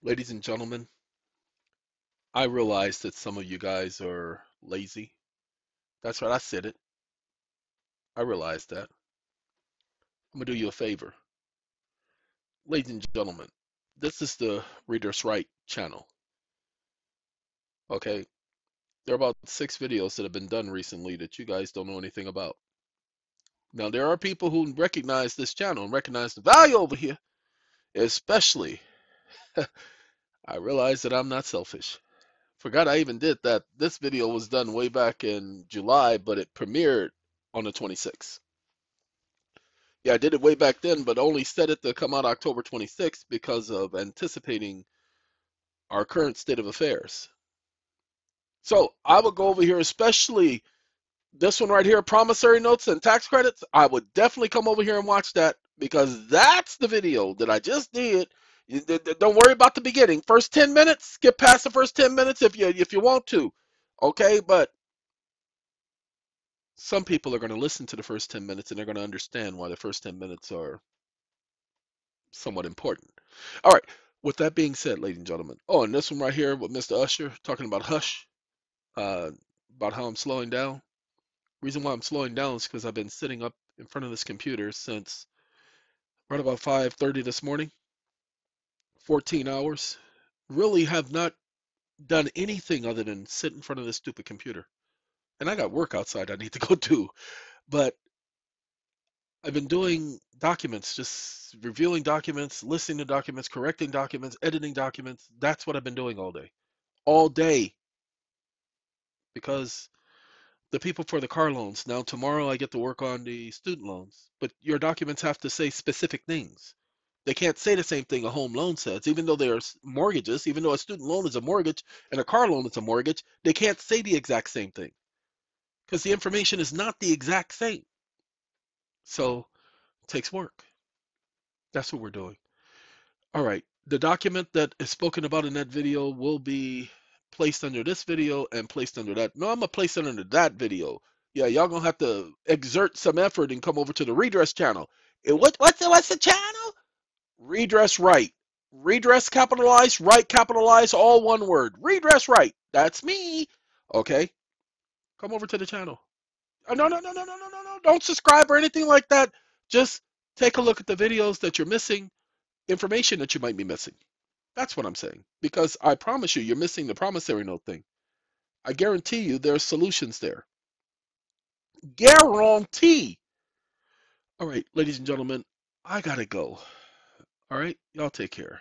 Ladies and gentlemen, I realize that some of you guys are lazy. That's right, I said it. I realize that. I'm gonna do you a favor. Ladies and gentlemen, this is the RedressRight channel. Okay? There are about six videos that have been done recently that you guys don't know anything about. Now, there are people who recognize this channel and recognize the value over here, especially. I realize that I'm not selfish. Forgot I even did that. This video was done way back in July, but it premiered on the 26th. Yeah, I did it way back then, but only set it to come out October 26th because of anticipating our current state of affairs. So I would go over here, especially this one right here, promissory notes and tax credits. I would definitely come over here and watch that because that's the video that I just did don't worry about the beginning. First 10 minutes, skip past the first 10 minutes if you if you want to. Okay, but some people are going to listen to the first 10 minutes and they're going to understand why the first 10 minutes are somewhat important. All right, with that being said, ladies and gentlemen. Oh, and this one right here with Mr. Usher talking about hush, uh, about how I'm slowing down. Reason why I'm slowing down is because I've been sitting up in front of this computer since right about 5:30 this morning 14 hours, really have not done anything other than sit in front of this stupid computer. And I got work outside I need to go to. But I've been doing documents, just reviewing documents, listening to documents, correcting documents, editing documents. That's what I've been doing all day. All day. Because the people for the car loans, now tomorrow I get to work on the student loans, but your documents have to say specific things. They can't say the same thing a home loan says, even though they're mortgages, even though a student loan is a mortgage and a car loan is a mortgage, they can't say the exact same thing because the information is not the exact same. So it takes work. That's what we're doing. All right. The document that is spoken about in that video will be placed under this video and placed under that. No, I'm gonna place it under that video. Yeah, y'all gonna have to exert some effort and come over to the redress channel. What, what's the what's the channel? Redress right. Redress capitalized, right capitalized, all one word. Redress right. That's me. Okay. Come over to the channel. Oh, no, no, no, no, no, no, no, no. Don't subscribe or anything like that. Just take a look at the videos that you're missing, information that you might be missing. That's what I'm saying. Because I promise you, you're missing the promissory note thing. I guarantee you there are solutions there. Guarantee. All right, ladies and gentlemen, I got to go. All right, y'all take care.